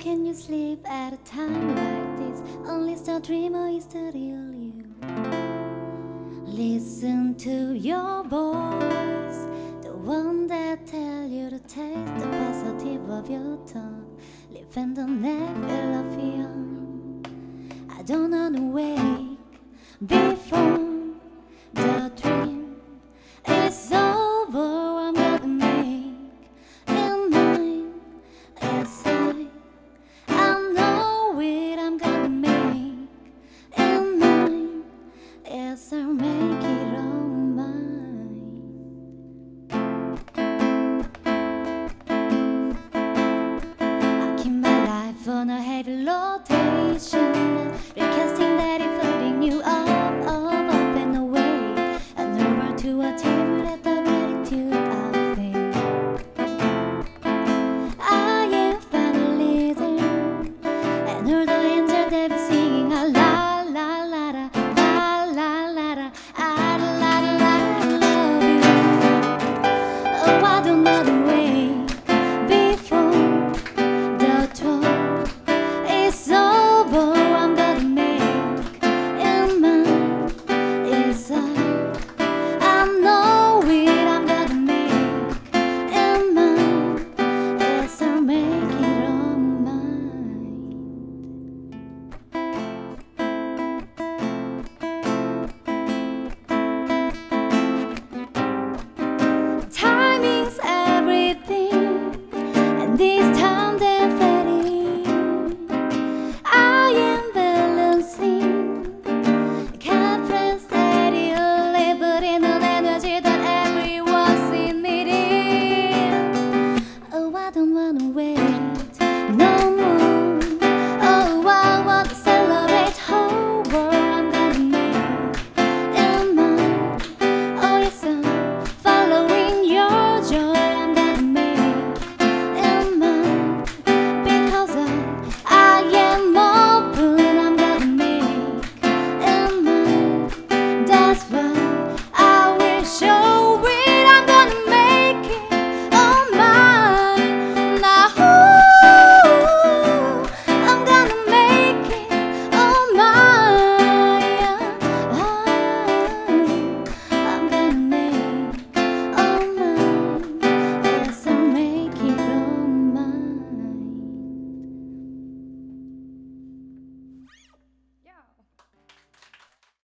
can you sleep at a time like this? Only star dreamer is the real you. Listen to your voice, the one that tell you to taste the positive of your tongue. Live and don't never love you. I don't the wake before as I'll make it on mine. I keep my life on a heavy rotation, recasting that it floating you up, up, up and away, and over to a table at the I wanna wait. No